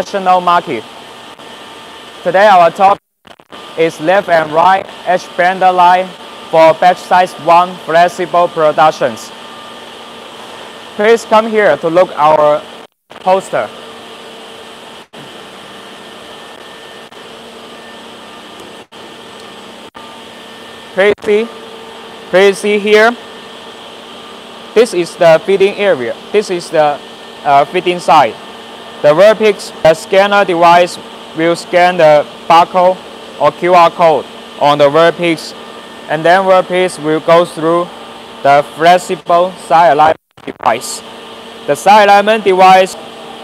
international market. Today our topic is left and right edge bender line for batch size 1 flexible productions. Please come here to look our poster. Please see, please see here. This is the feeding area. This is the uh, feeding side. The workpiece scanner device will scan the barcode or QR code on the workpiece and then workpiece will go through the flexible side alignment device. The side alignment device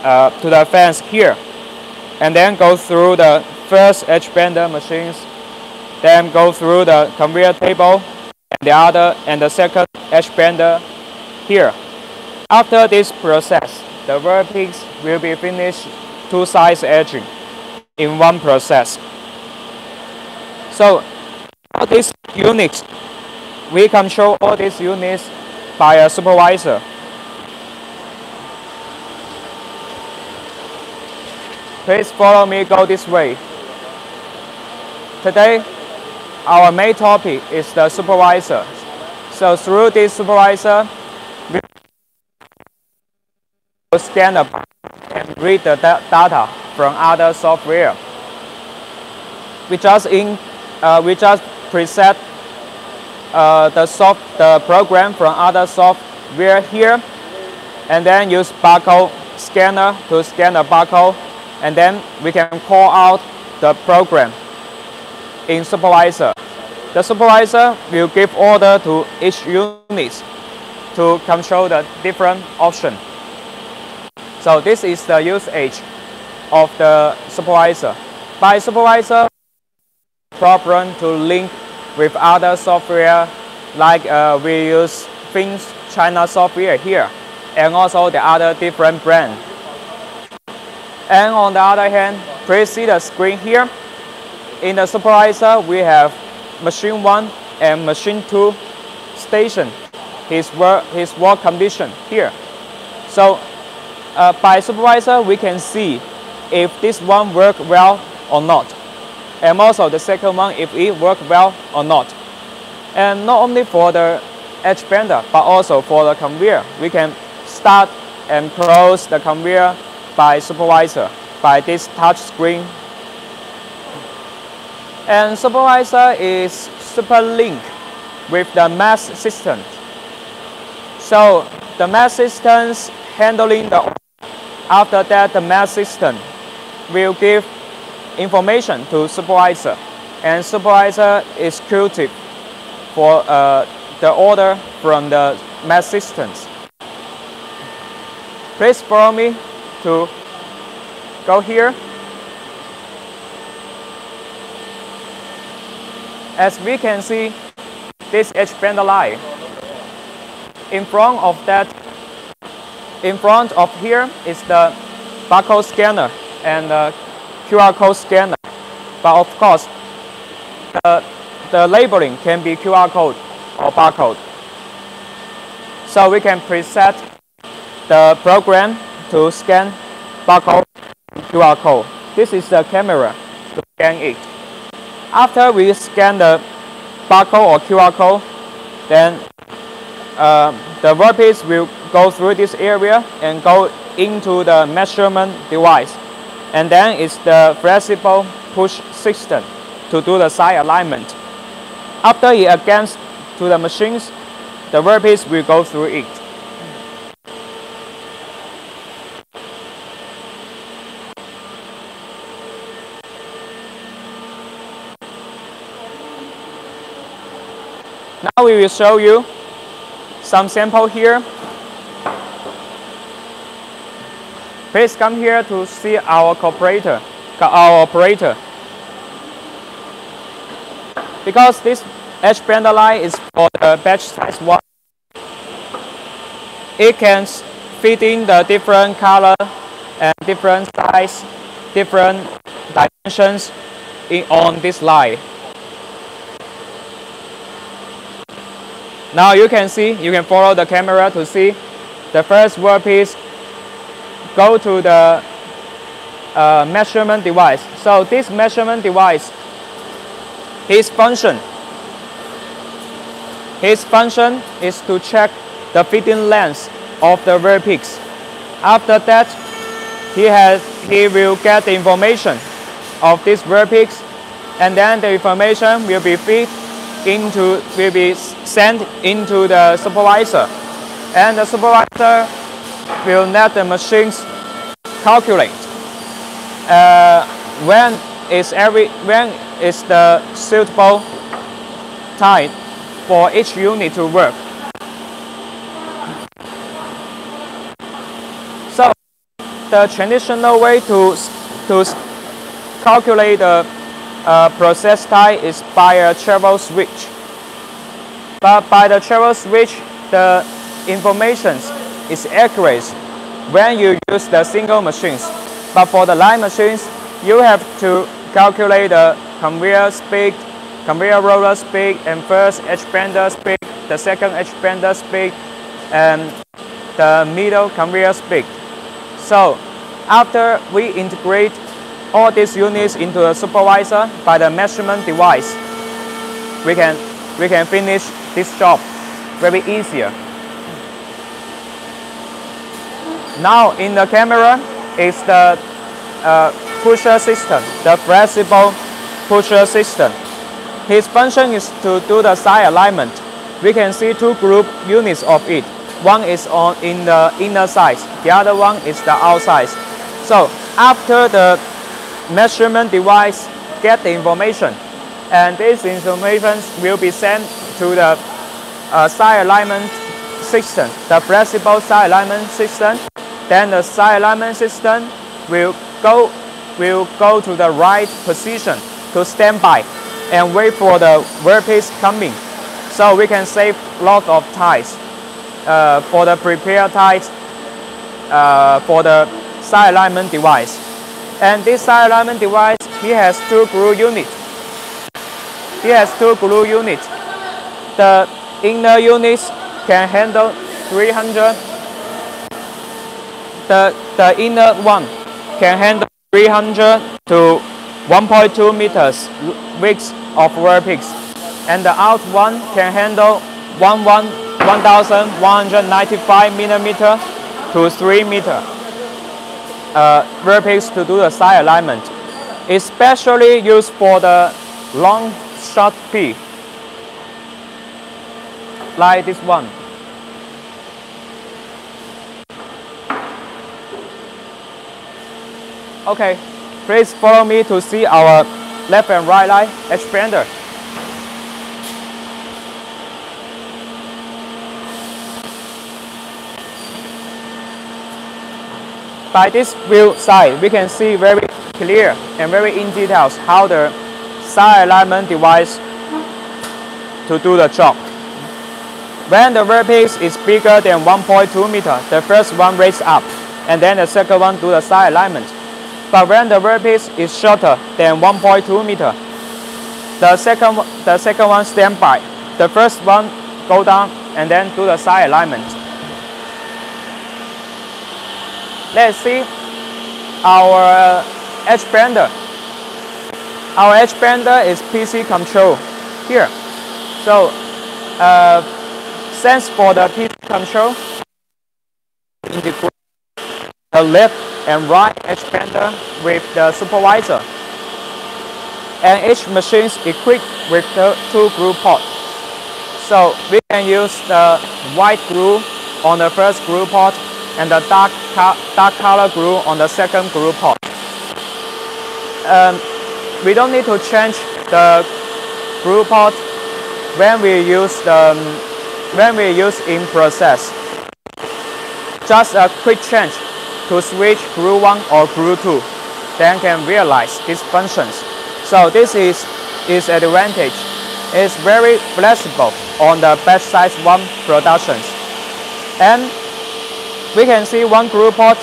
uh, to the fence here and then go through the first edge bender machines then go through the conveyor table and the other and the second edge bender here. After this process, the workpiece will be finished two sides edging in one process. So all these units, we control all these units by a supervisor. Please follow me go this way. Today, our main topic is the supervisor. So through this supervisor, we will scan the and read the data from other software. We just in uh, we just preset uh, the soft the program from other software here, and then use barcode scanner to scan the barcode, and then we can call out the program in supervisor. The supervisor will give order to each unit to control the different option. So this is the usage of the supervisor. By supervisor, problem to link with other software like uh, we use Things China software here and also the other different brand. And on the other hand, please see the screen here. In the supervisor, we have machine 1 and machine 2 station his work, his work condition here. So uh, by supervisor, we can see if this one work well or not. And also the second one, if it work well or not. And not only for the edge bender, but also for the conveyor. We can start and close the conveyor by supervisor, by this touch screen and supervisor is super link with the MES system. So the MES systems handling the after that the MES system will give information to supervisor and supervisor is executive for uh, the order from the MES systems. Please follow me to go here. As we can see, this edge bender line. In front of that, in front of here is the barcode scanner and the QR code scanner. But of course, the, the labeling can be QR code or barcode. So we can preset the program to scan barcode QR code. This is the camera to scan it. After we scan the barcode or QR code, then uh, the workpiece will go through this area and go into the measurement device. And then it's the flexible push system to do the side alignment. After it against to the machines, the workpiece will go through it. Now we will show you some sample here. Please come here to see our operator, our operator. Because this edge bender line is for the batch size one, it can fit in the different color and different size, different dimensions in, on this line. Now you can see, you can follow the camera to see the first workpiece go to the uh, measurement device. So this measurement device, his function, his function is to check the fitting length of the vertex. After that, he has he will get the information of this vertex, and then the information will be fed into will be sent into the supervisor, and the supervisor will let the machines calculate uh, when is every when is the suitable time for each unit to work. So the traditional way to to calculate the uh, process time is by a travel switch. But by the travel switch, the information is accurate when you use the single machines. But for the line machines, you have to calculate the conveyor speed, conveyor roller speed, and first edge bender speed, the second edge bender speed, and the middle conveyor speed. So after we integrate all these units into the supervisor by the measurement device, we can, we can finish this job very easier. Now in the camera is the uh, pusher system, the flexible pusher system. His function is to do the side alignment. We can see two group units of it. One is on in the inner side, the other one is the outside. So after the measurement device get the information, and this information will be sent to the uh, side alignment system, the flexible side alignment system, then the side alignment system will go, will go to the right position to stand by and wait for the vertex coming. So we can save lot of ties uh, for the prepare ties uh, for the side alignment device. And this side alignment device, he has two glue units. He has two glue units. The inner units can handle 300 the, the inner one can handle 300 to 1.2 meters width of vertex and the out one can handle 1, 1, 1195 millimeter to 3 meter uh, vertex to do the side alignment. Especially used for the long shot P like this one. Okay, please follow me to see our left and right line expander. By this view side, we can see very clear and very in details how the side alignment device to do the job. When the vertex is bigger than 1.2 meter, the first one raise up, and then the second one do the side alignment. But when the vertex is shorter than 1.2 meter, the second, the second one stand by. The first one go down and then do the side alignment. Let's see our edge bender. Our edge bender is PC control here. So uh, sense for the PC control, the left and right edge bender with the supervisor. And each machine is equipped with the two glue ports. So we can use the white glue on the first glue port and the dark, dark color glue on the second glue port. Um, we don't need to change the glue port when we use the when we use in process. Just a quick change to switch glue 1 or glue 2, then can realize its functions. So this is its advantage. It's very flexible on the batch size 1 productions. And we can see one glue port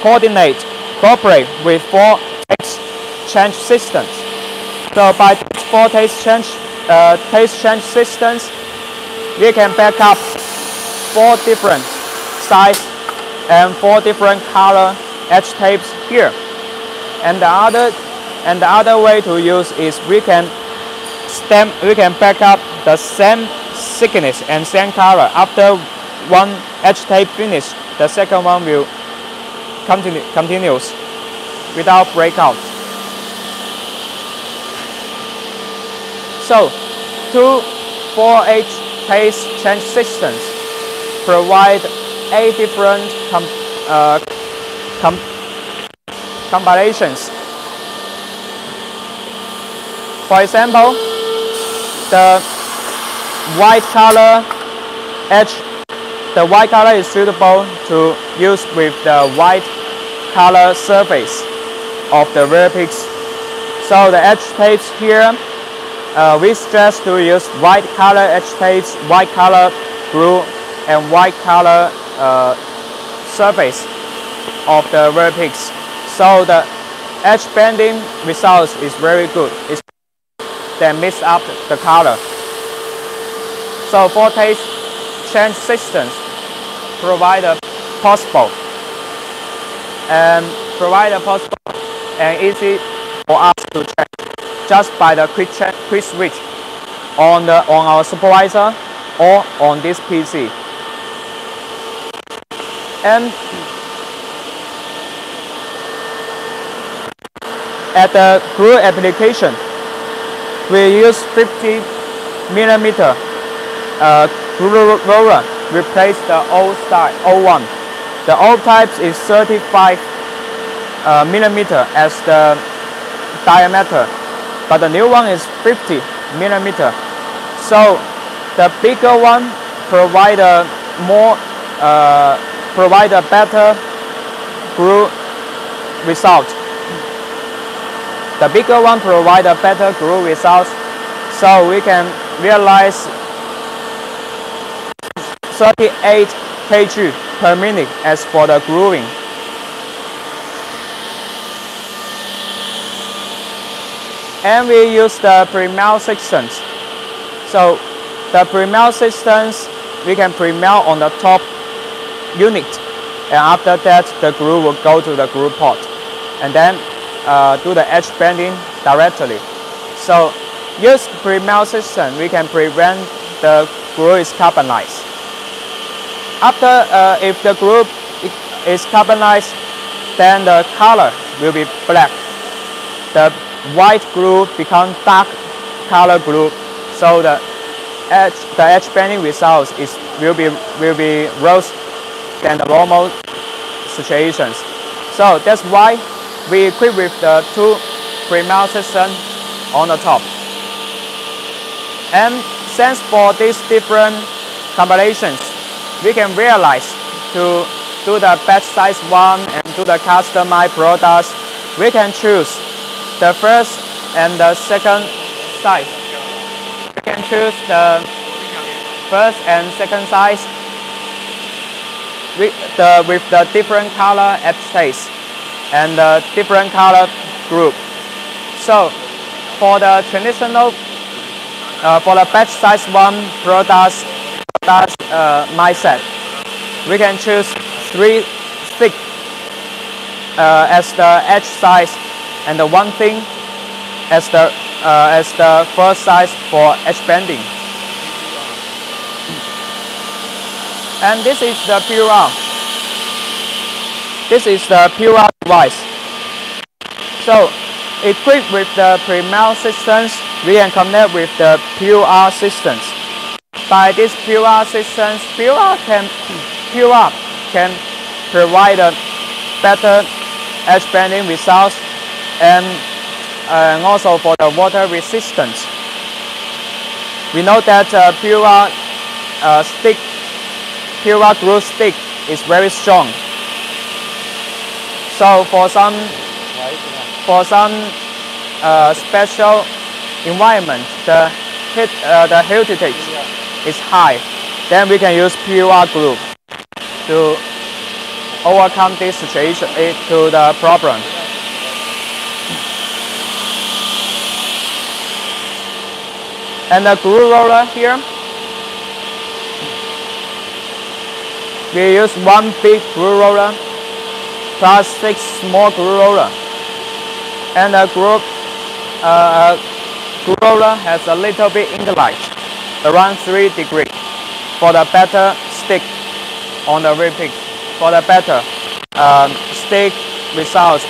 coordinate, cooperate with four taste change systems. So by four taste change, uh, taste change systems, we can back up four different size and four different color edge tapes here. And the other and the other way to use is we can stamp we can back up the same thickness and same color. After one edge tape finish, the second one will continue continues without breakout. So two 4H pace change systems provide eight different com, uh, com, combinations. For example, the white color edge, the white color is suitable to use with the white color surface of the rear peaks. So the edge tapes here, uh, we suggest to use white color edge tapes, white color glue, and white color uh, surface of the peaks. So the edge bending results is very good. It's then mix up the color. So taste change systems provide a possible and provide a possible and easy for us to check just by the quick quick switch on the on our supervisor or on this PC. And at the glue application, we use 50 millimeter uh, glue roller replace the old style old one. The old types is 35 uh, millimeter as the diameter, but the new one is 50 millimeter. So the bigger one provide a more uh, provide a better glue result. The bigger one provide a better glue result, so we can realize 38 kg per minute as for the gluing. And we use the pre-melt systems. So the pre-melt systems, we can pre-melt on the top unit. And after that, the glue will go to the glue pot. And then uh, do the edge bending directly. So use pre-melt system, we can prevent the glue is carbonized. After, uh, if the glue is carbonized, then the color will be black. The white glue becomes dark color glue, so the edge, the edge bending results is will be will be worse than the normal situations. So that's why we equip with the two pre-melt system on the top. And since for these different combinations, we can realize to do the batch size one and do the customized products, we can choose the first and the second size. We can choose the first and second size with the, with the different color taste and the different color group. So for the traditional, uh, for the batch size one product, that's uh, mindset. We can choose three thick uh, as the edge size and the one thing as the uh, as the first size for edge bending. And this is the PUR. This is the PUR device. So equipped with the pre-melt systems, we can connect with the PUR systems by this PUR systems, PUR can, PUR can provide a better edge bending results and, and also for the water resistance. We know that uh, PUR uh, stick, PUR glue stick is very strong. So for some, for some uh, special environment, the heat, uh, the humidity is high, then we can use PUR glue to overcome this situation, eh, to the problem. And the glue roller here, we use one big glue roller plus 6 small groove roller. And the groove, uh, groove roller has a little bit inclined, around 3 degree, for the better stick on the pick, for the better um, stick results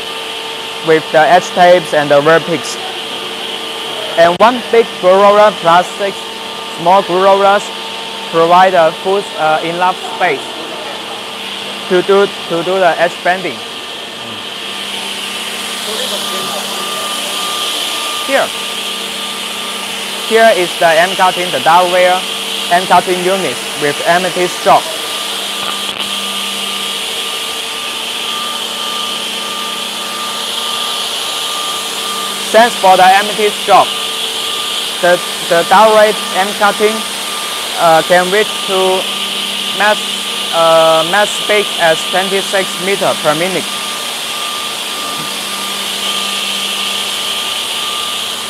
with the edge tapes and the picks. And one big groove roller plus 6 small groove rollers provide a full uh, enough space to do to do the edge bending. Here, here is the M cutting, the Darware M cutting unit with amethyst job. Thanks for the amethyst job, the the Darware M cutting uh, can reach to mass uh, mass speed as 26 meter per minute.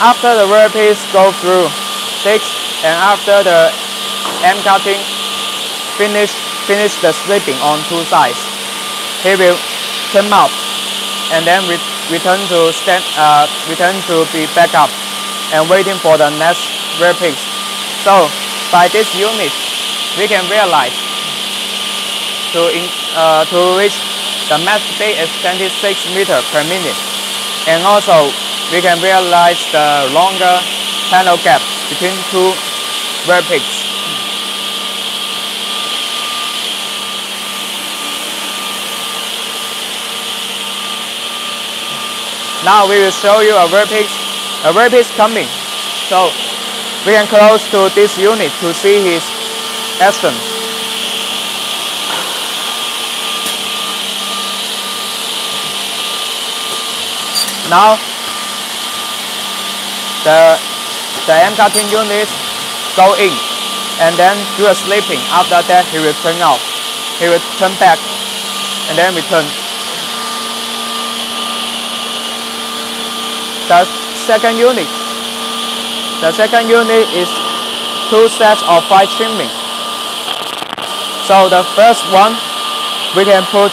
After the piece go through six and after the M cutting finish finish the slipping on two sides, he will turn out and then re return to stand uh, return to be back up and waiting for the next piece. So by this unit, we can realize to, in, uh, to reach the max speed is 26 meter per minute. And also, we can realize the longer panel gap between two vertex. Now we will show you a vertex, a vertex coming. So we can close to this unit to see his action. Now, the, the M cutting unit go in and then do a slipping. After that, he will turn out. He will turn back and then return. The second unit. The second unit is two sets of fine trimming. So the first one, we can put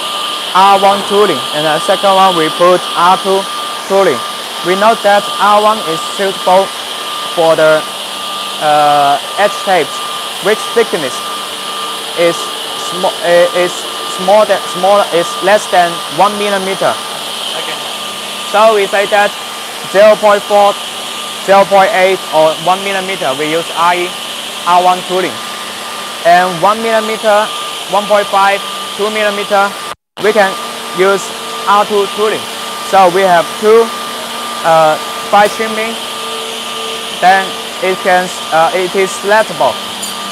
R1 tooling and the second one we put R2 tooling. We know that R1 is suitable for the uh, edge tapes, which thickness is small is small that small is less than one millimeter. Okay. So we say that 0.4, 0.8 or one millimeter we use RE R1 tooling, and one millimeter, 1.5, two millimeter we can use R2 tooling. So we have two uh, fine trimming. Then it can uh, it is selectable.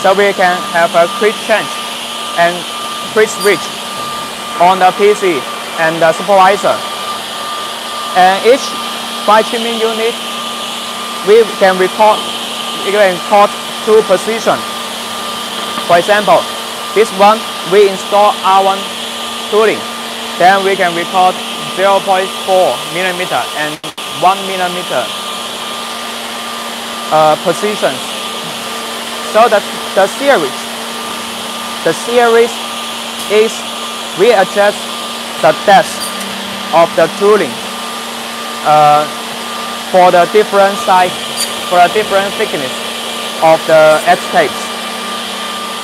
So we can have a quick change and quick switch on the PC and the supervisor. And each fine trimming unit we can record we can record two positions. For example, this one we install R1 tooling. Then we can record 0.4 millimeter and 1 millimeter uh, positions. So the, the series, the series is we adjust the depth of the tooling uh, for the different size, for a different thickness of the edge tapes.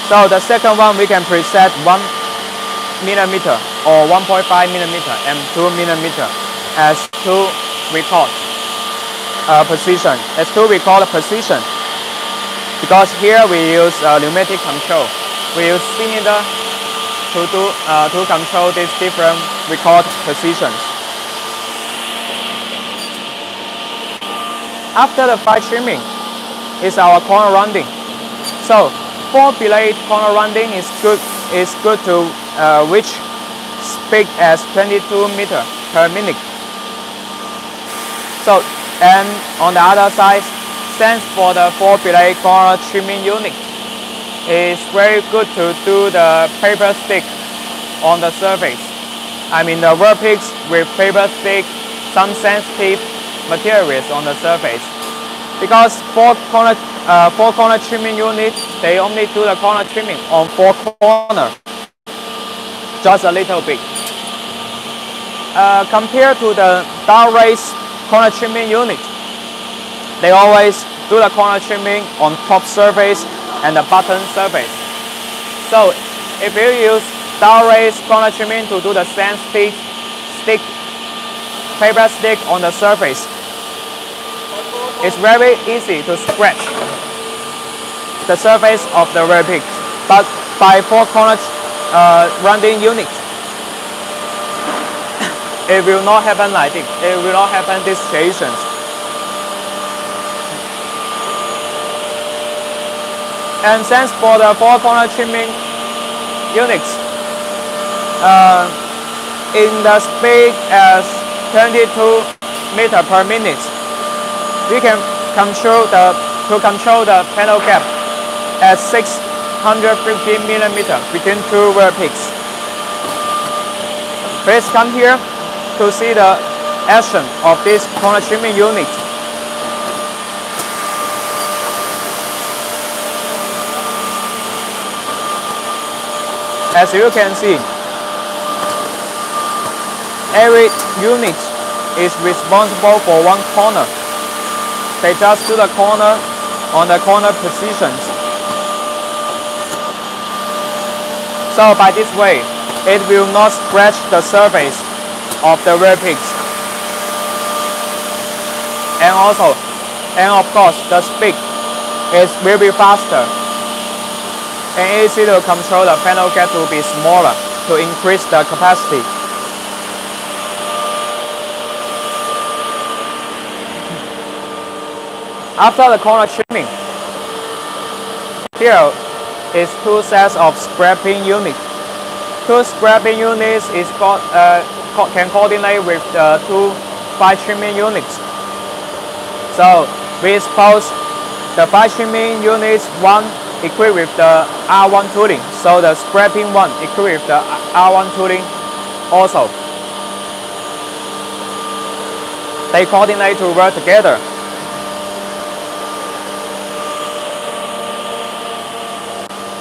So the second one we can preset 1 millimeter or 1.5 millimeter and 2 millimeter as two record uh, position, as two record position. Because here we use uh, pneumatic control. We use cylinder to do uh, to control these different record positions. After the fine trimming is our corner rounding. So four blade corner rounding is good is good to uh, which speed as 22 meter per minute. So, and on the other side, stands for the four blade corner trimming unit. It's very good to do the paper stick on the surface. I mean the vertex with paper stick, some sensitive materials on the surface. Because four corner, uh, four corner trimming unit, they only do the corner trimming on four corner just a little bit. Uh, compared to the dial race corner trimming unit, they always do the corner trimming on top surface and the bottom surface. So if you use dial race corner trimming to do the sand stick, stick paper stick on the surface, it's very easy to scratch the surface of the rear peak. But by four corner uh, rounding unit, it will not happen like this. It will not happen these situations. And since for the four corner trimming units, uh, in the speed as 22 meter per minute, we can control the to control the panel gap at 650 millimeter between two peaks. Please come here to see the uh, action of this corner trimming unit. As you can see, every unit is responsible for one corner. They just do the corner on the corner positions. So by this way, it will not scratch the surface of the rear. And also, and of course, the speed is will be faster and easy to control the panel gap to be smaller to increase the capacity. After the corner trimming, here is two sets of scraping units. Two scraping units is called, uh, can coordinate with the two fine trimming units. So we suppose the fine trimming units one equipped with the R1 tooling, so the scraping one equipped with the R1 tooling also. They coordinate to work together.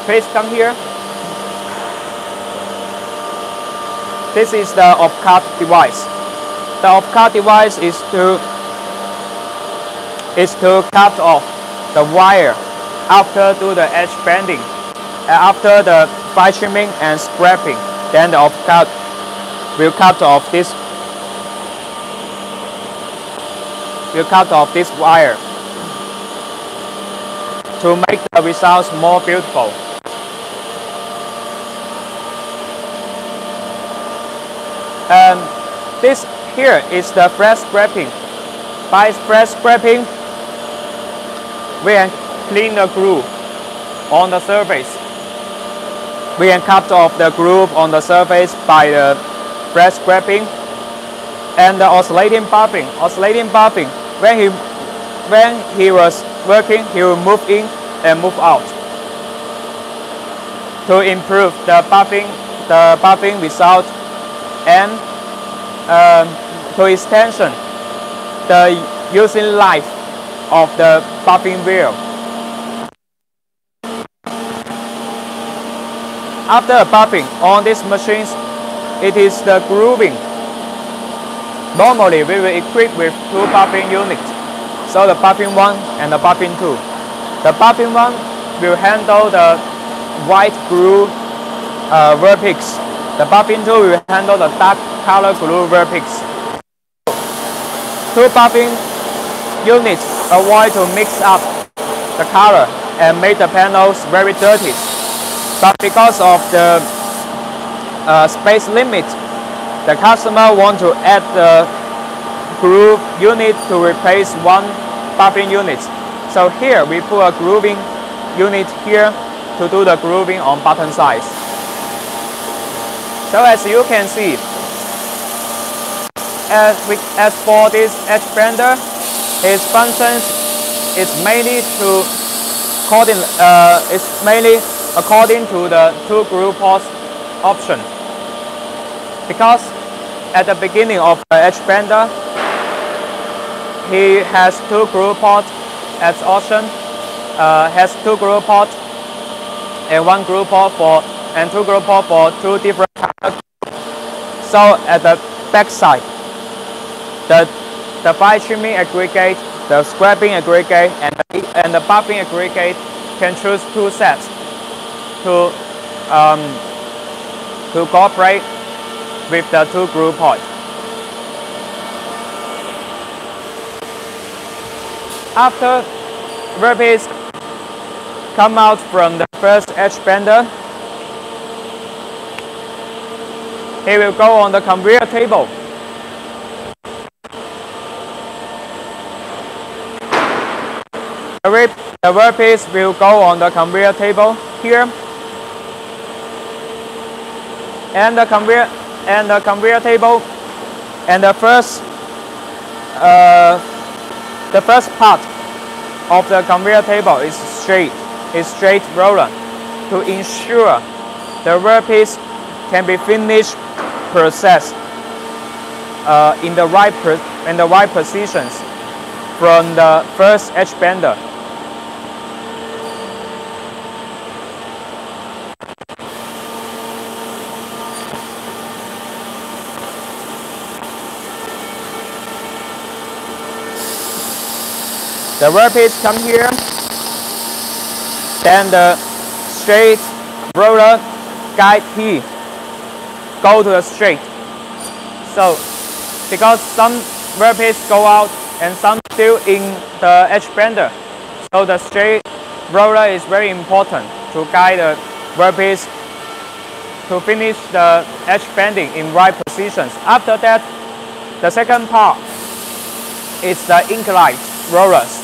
Please come here. This is the off-cut device. The off-cut device is to is to cut off the wire after do the edge bending. And after the fine trimming and scraping, then the off-cut will cut off this will cut off this wire to make the results more beautiful. And this here is the flat scraping. By flat scraping, we can clean the groove on the surface. We can cut off the groove on the surface by the flat scraping and the oscillating buffing. Oscillating buffing, when he when he was working, he will move in and move out to improve the buffing the buffing result and um, to extension the using life of the buffing wheel. After buffing on these machines, it is the grooving. Normally, we will equip with two buffing units. So the buffing one and the buffing two. The buffing one will handle the white groove uh, vertex. The buffing tool will handle the dark color groove vertex. Two buffing units avoid to mix up the color and make the panels very dirty. But because of the uh, space limit, the customer want to add the groove unit to replace one buffing unit. So here we put a grooving unit here to do the grooving on button sides. So as you can see, as, we, as for this edge bender, its functions is mainly to coordinate, uh, it's mainly according to the two groove ports option. Because at the beginning of the edge bender, he has two groove ports as option, uh, has two groove ports and one groove port for and two groove port for two different So at the back side. The, the fire trimming aggregate, the scraping aggregate, and the, and the buffing aggregate can choose two sets to, um, to cooperate with the two glue points. After vertex come out from the first edge bender, he will go on the conveyor table. The, rib, the workpiece will go on the conveyor table here. And the conveyor and the conveyor table and the first uh, the first part of the conveyor table is straight, is straight roller to ensure the workpiece can be finished processed uh, in the right in the right positions from the first edge bender. The workpiece come here, then the straight roller guide key go to the straight. So because some workpiece go out and some still in the edge bender, so the straight roller is very important to guide the workpiece to finish the edge bending in right positions. After that, the second part is the incline rollers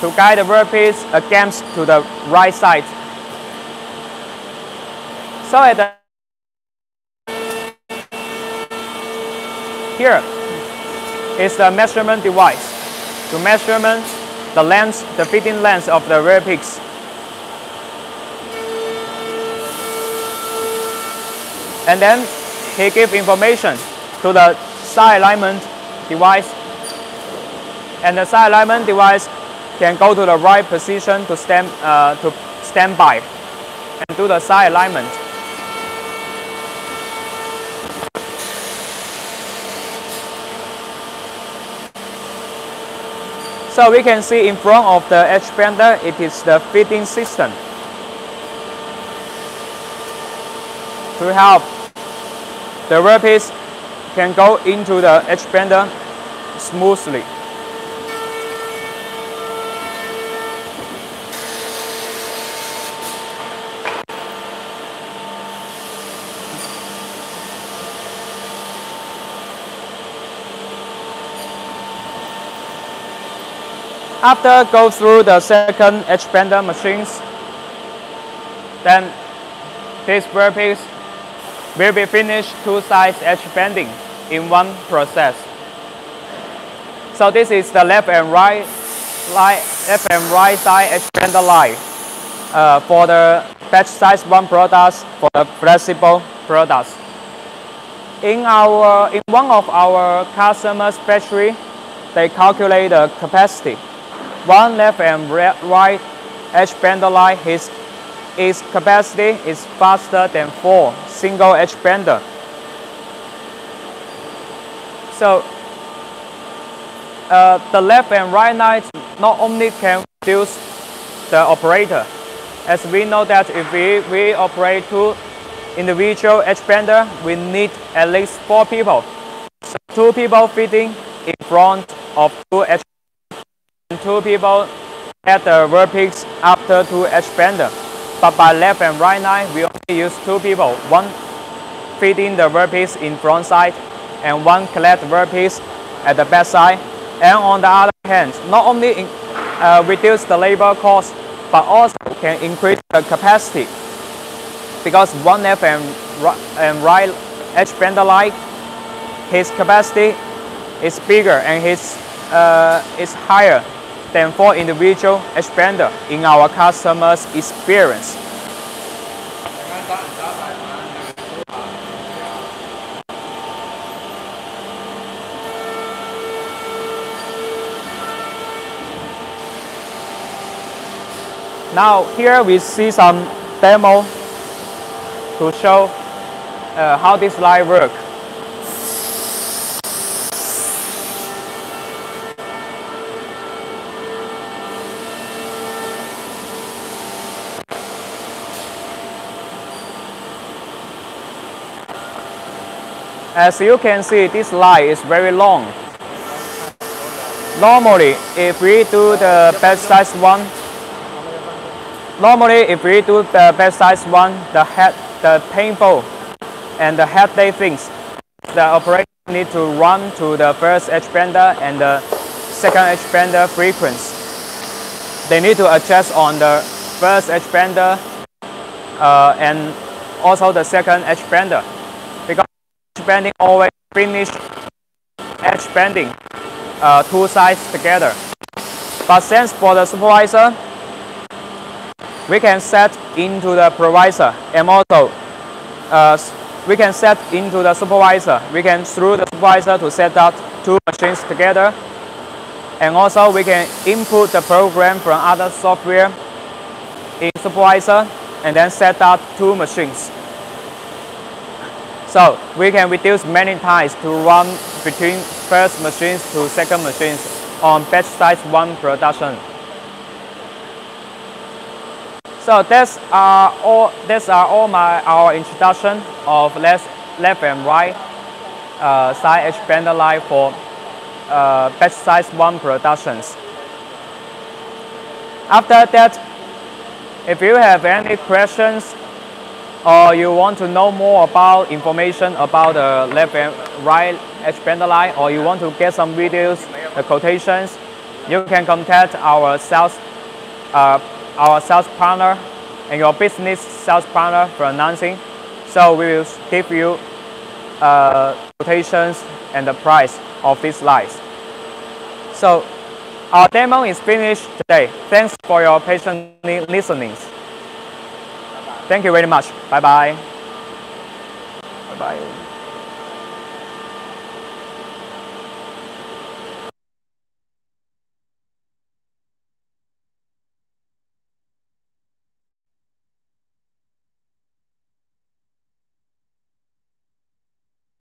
to guide the workpiece against to the right side. So at the here is the measurement device to measurement the length, the fitting length of the rear workpiece. And then he give information to the side alignment device and the side alignment device can go to the right position to stand, uh, to stand by and do the side alignment. So we can see in front of the edge bender, it is the fitting system to help the workpiece can go into the edge bender smoothly. After go through the second edge bender machines, then this workpiece will be finished two sides edge bending in one process. So this is the left and right line, left and right side edge bender line uh, for the batch size one products for the flexible products. In our in one of our customers' factory, they calculate the capacity one left and right edge bender line, his, its capacity is faster than four single edge bender. So uh, the left and right lines not only can reduce the operator, as we know that if we, we operate two individual edge bender, we need at least four people. So two people fitting in front of two edge two people at the vertex after two edge bender. But by left and right line, we only use two people, one feeding the vertex in front side and one collect vertex at the back side. And on the other hand, not only in, uh, reduce the labor cost, but also can increase the capacity because one left and, and right edge bender line, his capacity is bigger and his uh, is higher than for individual expander in our customers' experience. Now here we see some demo to show uh, how this line works. As you can see, this line is very long. Normally, if we do the batch size one, normally if we do the batch size one, the head, the painful and the headache things, the operator need to run to the first edge bender and the second edge bender frequency. They need to adjust on the first edge bender uh, and also the second edge bender bending always finish edge bending uh, two sides together. But since for the supervisor, we can set into the supervisor and also uh, we can set into the supervisor. We can through the supervisor to set up two machines together. And also we can input the program from other software in supervisor and then set up two machines. So we can reduce many times to run between first machines to second machines on batch size one production. So that's are all that's are all my our introduction of left left and right uh, side edge bender line for uh, batch size one productions. After that, if you have any questions or you want to know more about information about the left and right edge bender line or you want to get some videos, the quotations, you can contact our sales, uh, our sales partner and your business sales partner for announcing. So we will give you uh, quotations and the price of these lines. So our demo is finished today. Thanks for your patient listening. Thank you very much. Bye bye. Bye bye.